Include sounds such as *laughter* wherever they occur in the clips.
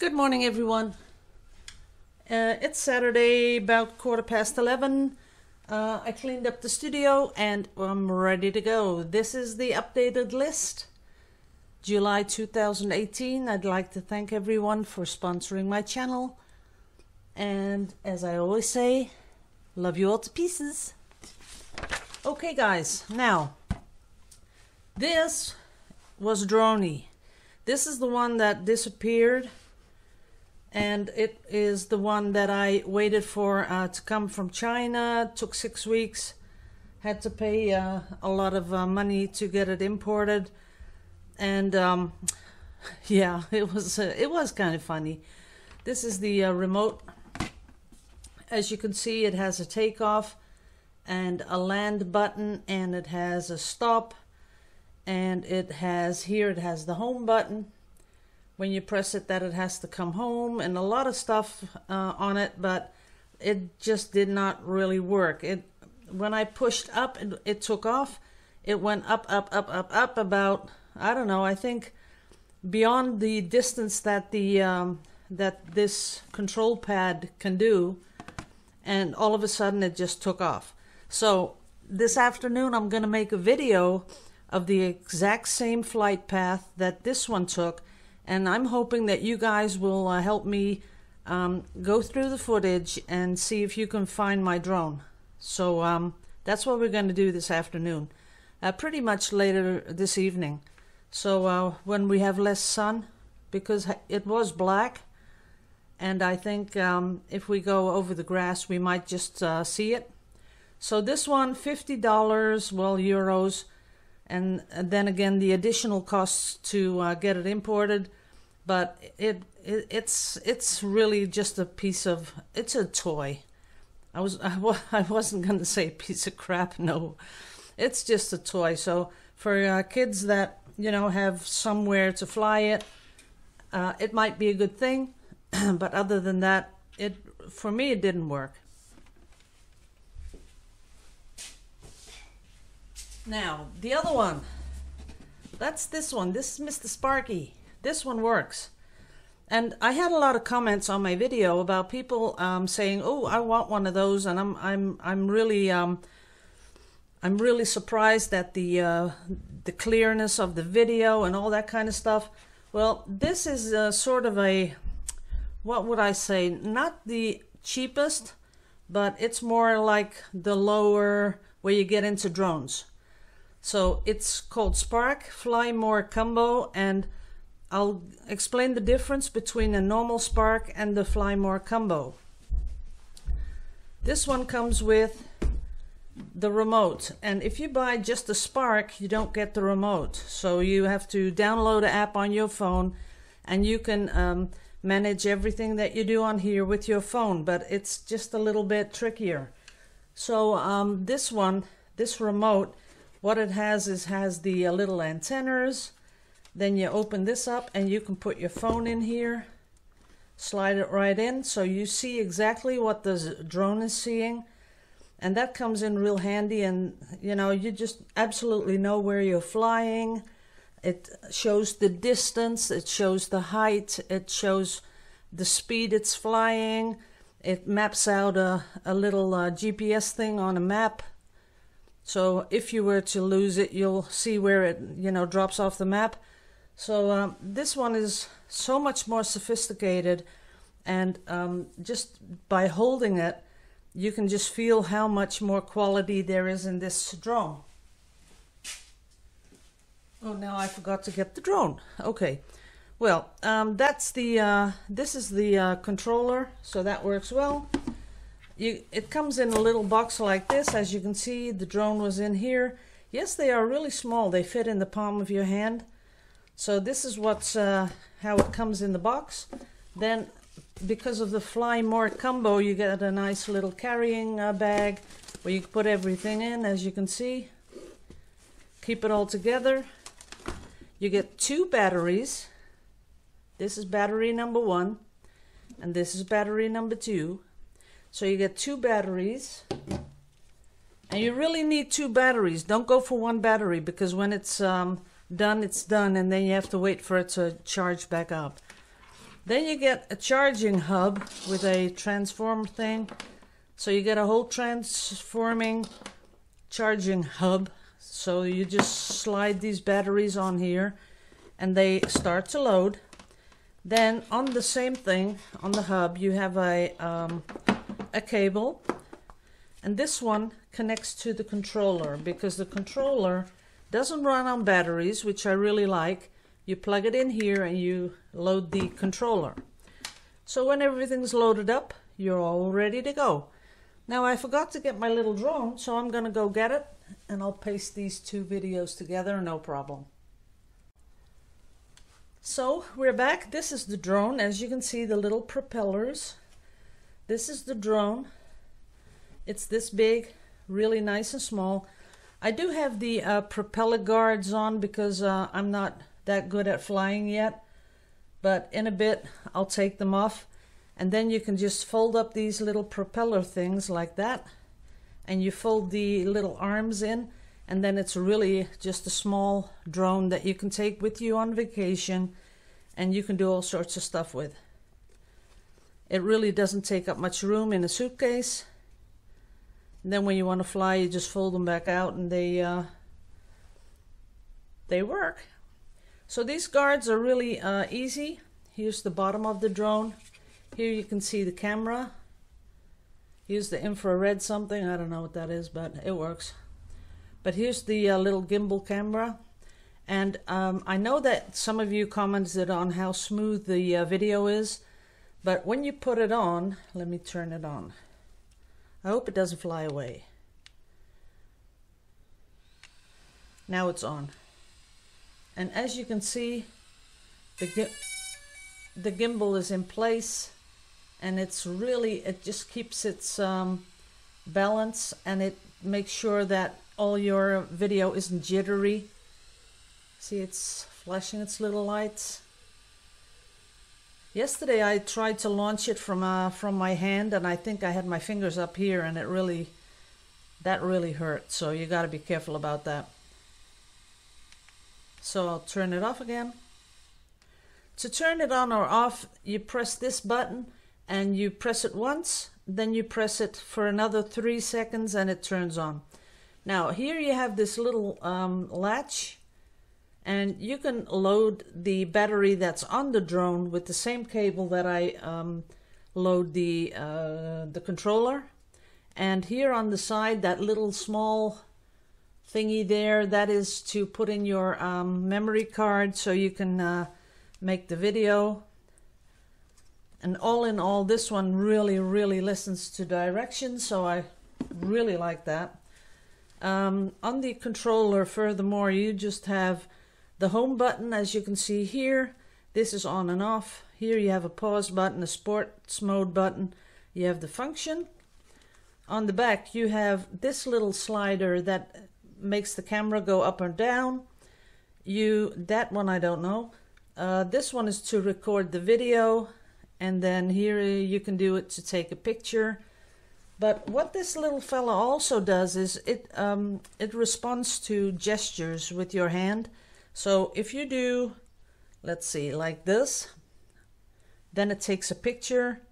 Good morning, everyone. Uh, it's Saturday, about quarter past 11. Uh, I cleaned up the studio and I'm ready to go. This is the updated list. July 2018. I'd like to thank everyone for sponsoring my channel. And as I always say, love you all to pieces. Okay, guys, now this was Droney. This is the one that disappeared, and it is the one that I waited for uh, to come from China. took six weeks. Had to pay uh, a lot of uh, money to get it imported, and um, *laughs* yeah, *laughs* it was uh, it was kind of funny. This is the uh, remote. As you can see, it has a takeoff and a land button, and it has a stop and it has here it has the home button when you press it that it has to come home and a lot of stuff uh, on it but it just did not really work it when I pushed up it, it took off it went up up up up up about I don't know I think beyond the distance that the um, that this control pad can do and all of a sudden it just took off so this afternoon I'm going to make a video of the exact same flight path that this one took. And I'm hoping that you guys will uh, help me um, go through the footage and see if you can find my drone. So um, that's what we're going to do this afternoon, uh, pretty much later this evening. So uh, when we have less sun, because it was black, and I think um, if we go over the grass, we might just uh, see it. So this one, $50, well, euros, and then again the additional costs to uh, get it imported but it, it, it's it's really just a piece of it's a toy i was *laughs* i, wasn't going to say piece of crap no it's just a toy so for uh, kids that you know have somewhere to fly it uh, it might be a good thing *clears throat* but other than that it for me it didn't work Now, the other one. That's this one. This is Mr. Sparky. This one works. And I had a lot of comments on my video about people um, saying, "Oh, I want one of those," and I'm I'm I'm really um, I'm really surprised at the uh, the clearness of the video and all that kind of stuff. Well, this is a sort of a what would I say? Not the cheapest, but it's more like the lower where you get into drones. So it's called Spark Fly More Combo and I'll explain the difference between a normal Spark and the Fly More Combo. This one comes with the remote and if you buy just the Spark you don't get the remote so you have to download an app on your phone and you can um, manage everything that you do on here with your phone but it's just a little bit trickier so um, this one this remote what it has is has the uh, little antennas. Then you open this up and you can put your phone in here. Slide it right in so you see exactly what the drone is seeing. And that comes in real handy and you know you just absolutely know where you're flying. It shows the distance, it shows the height, it shows the speed it's flying. It maps out a, a little uh, GPS thing on a map so if you were to lose it, you'll see where it, you know, drops off the map. So um, this one is so much more sophisticated and um, just by holding it, you can just feel how much more quality there is in this drone. Oh, now I forgot to get the drone. Okay. Well, um, that's the, uh, this is the uh, controller, so that works well. You, it comes in a little box like this. As you can see, the drone was in here. Yes, they are really small. They fit in the palm of your hand. So this is what's uh, how it comes in the box. Then, because of the Fly More combo, you get a nice little carrying uh, bag where you can put everything in, as you can see. Keep it all together. You get two batteries. This is battery number one, and this is battery number two. So you get two batteries. And you really need two batteries. Don't go for one battery because when it's um, done, it's done, and then you have to wait for it to charge back up. Then you get a charging hub with a transform thing. So you get a whole transforming charging hub. So you just slide these batteries on here and they start to load. Then on the same thing, on the hub, you have a, um, a cable. And this one connects to the controller because the controller doesn't run on batteries, which I really like. You plug it in here and you load the controller. So when everything's loaded up, you're all ready to go. Now I forgot to get my little drone, so I'm gonna go get it and I'll paste these two videos together, no problem. So we're back. This is the drone. As you can see, the little propellers. This is the drone. It's this big, really nice and small. I do have the uh, propeller guards on because uh, I'm not that good at flying yet. But in a bit, I'll take them off. And then you can just fold up these little propeller things like that. And you fold the little arms in and then it's really just a small drone that you can take with you on vacation and you can do all sorts of stuff with. It really doesn't take up much room in a suitcase. And then when you want to fly, you just fold them back out and they uh, they work. So these guards are really uh, easy. Here's the bottom of the drone. Here you can see the camera. Here's the infrared something. I don't know what that is, but it works. But here's the uh, little gimbal camera. And um, I know that some of you commented on how smooth the uh, video is. But when you put it on, let me turn it on. I hope it doesn't fly away. Now it's on. And as you can see, the, the gimbal is in place and it's really, it just keeps its um, balance and it makes sure that all your video isn't jittery. See, it's flashing its little lights. Yesterday I tried to launch it from uh, from my hand and I think I had my fingers up here and it really, that really hurt. So you got to be careful about that. So I'll turn it off again. To turn it on or off, you press this button and you press it once, then you press it for another three seconds and it turns on. Now here you have this little um, latch and you can load the battery that's on the drone with the same cable that I um, load the, uh, the controller. And here on the side, that little small thingy there, that is to put in your um, memory card so you can uh, make the video. And all in all, this one really, really listens to directions, so I really like that. Um, on the controller, furthermore, you just have the home button, as you can see here. This is on and off. Here you have a pause button, a sports mode button. You have the function. On the back, you have this little slider that makes the camera go up or down. You That one I don't know. Uh, this one is to record the video. And then here you can do it to take a picture. But what this little fella also does is it um, it responds to gestures with your hand. So if you do, let's see, like this, then it takes a picture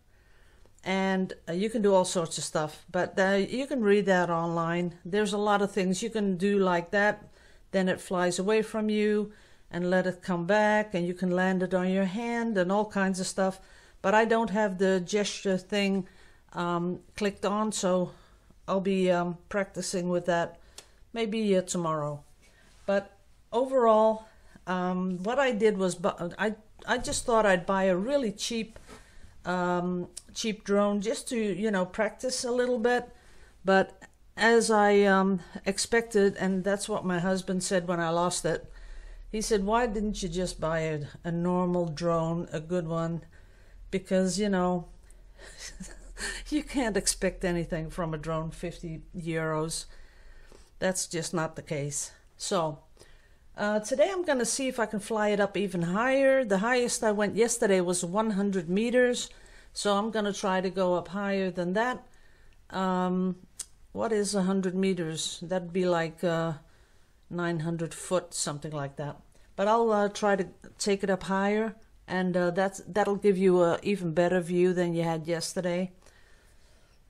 and uh, you can do all sorts of stuff. But uh, you can read that online. There's a lot of things you can do like that. Then it flies away from you and let it come back and you can land it on your hand and all kinds of stuff. But I don't have the gesture thing um, clicked on, so I'll be um, practicing with that maybe uh, tomorrow. But overall, um, what I did was I I just thought I'd buy a really cheap um, cheap drone just to you know practice a little bit. But as I um, expected, and that's what my husband said when I lost it. He said, "Why didn't you just buy a, a normal drone, a good one?" Because you know. *laughs* you can't expect anything from a drone 50 euros. That's just not the case. So, uh, today I'm going to see if I can fly it up even higher. The highest I went yesterday was 100 meters, so I'm going to try to go up higher than that. Um, what is 100 meters? That'd be like uh, 900 foot, something like that. But I'll uh, try to take it up higher and uh, that's that'll give you an even better view than you had yesterday.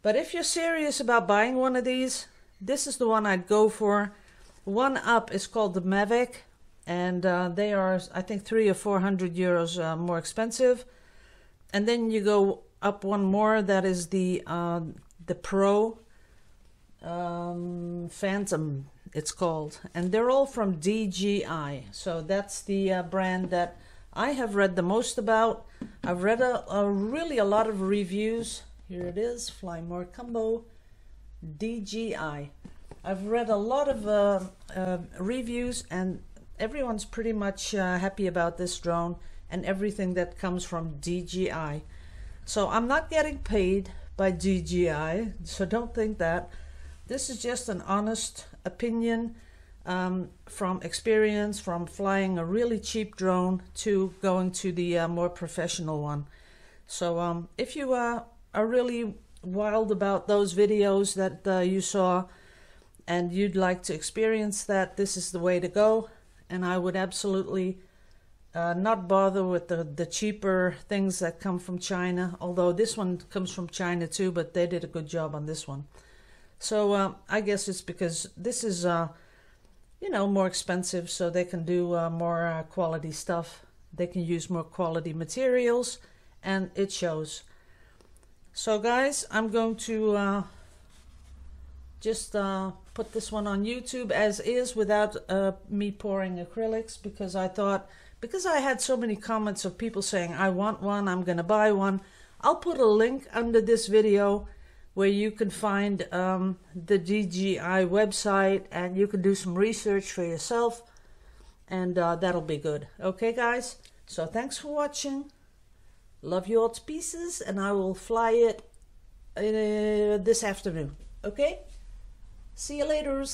But if you're serious about buying one of these, this is the one I'd go for. One up is called the Mavic, and uh, they are I think three or four hundred euros uh, more expensive. And then you go up one more that is the uh, the Pro um, Phantom. It's called, and they're all from DJI. So that's the uh, brand that I have read the most about. I've read a, a really a lot of reviews. Here it is, Fly More Combo DJI. I've read a lot of uh, uh, reviews, and everyone's pretty much uh, happy about this drone and everything that comes from DJI. So I'm not getting paid by DJI, so don't think that. This is just an honest opinion um, from experience from flying a really cheap drone to going to the uh, more professional one. So um, if you uh, are really wild about those videos that uh, you saw and you'd like to experience that, this is the way to go. And I would absolutely uh, not bother with the, the cheaper things that come from China, although this one comes from China too, but they did a good job on this one. So uh, I guess it's because this is, uh, you know, more expensive, so they can do uh, more uh, quality stuff. They can use more quality materials, and it shows. So guys, I'm going to uh, just put this one on YouTube as is without me pouring acrylics because I thought, because I had so many comments of people saying, I want one, I'm going to buy one. I'll put a link under this video where you can find um, the DJI website and you can do some research for yourself and uh, that'll be good. Okay, guys? So thanks for watching. Love you all to pieces and I will fly it uh, this afternoon. Okay? See you later.